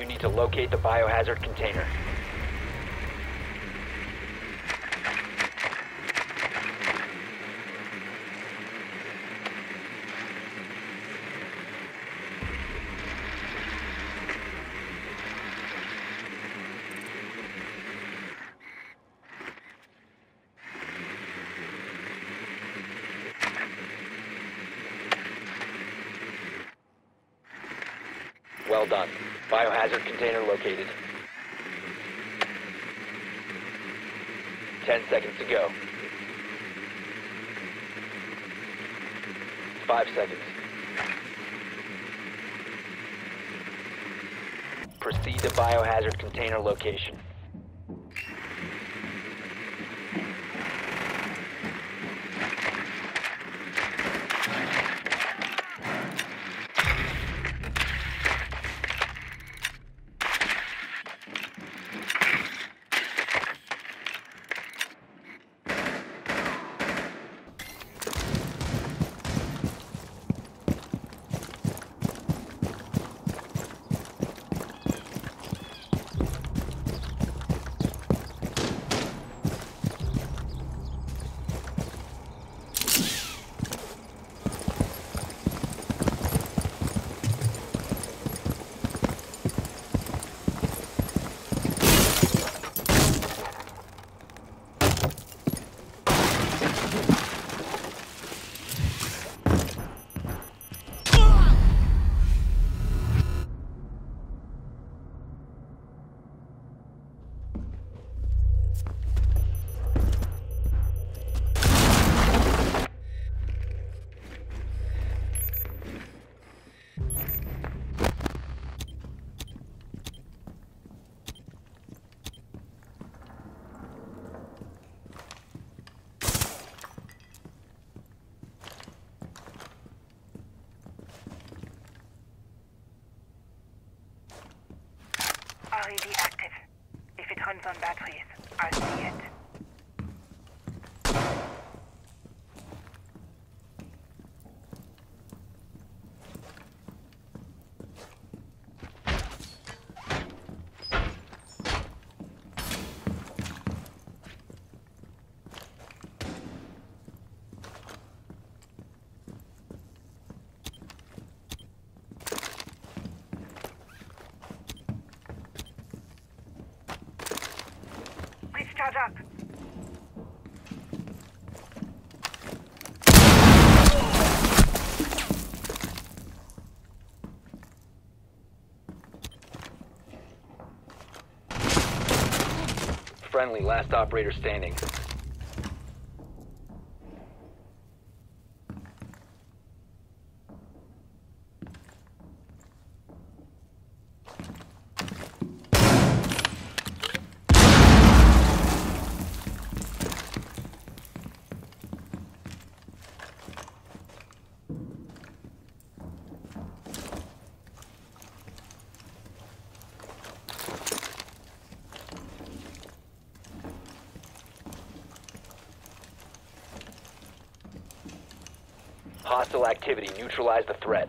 You need to locate the biohazard container. Well done. Biohazard container located. Ten seconds to go. Five seconds. Proceed to biohazard container location. RED active. If it runs on batteries, I'll see it. Please up. Friendly, last operator standing. Hostile activity. Neutralize the threat.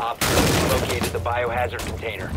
Op located the biohazard container.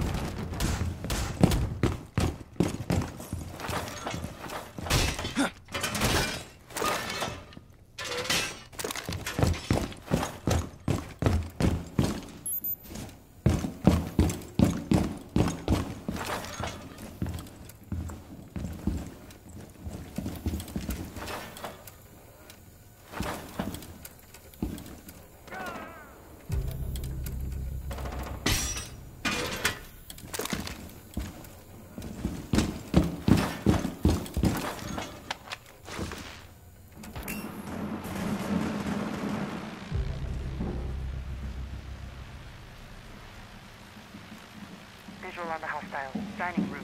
Visual on the hostile. Dining room.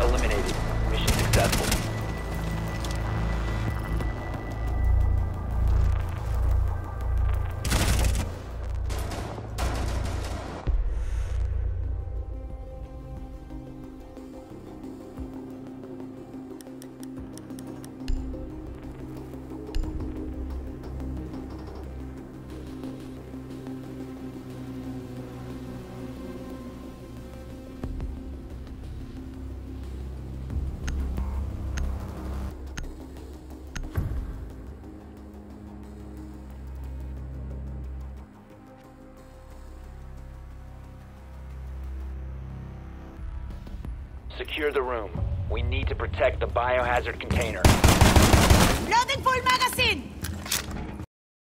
eliminated. Mission successful. Secure the room. We need to protect the biohazard container. Loading full magazine!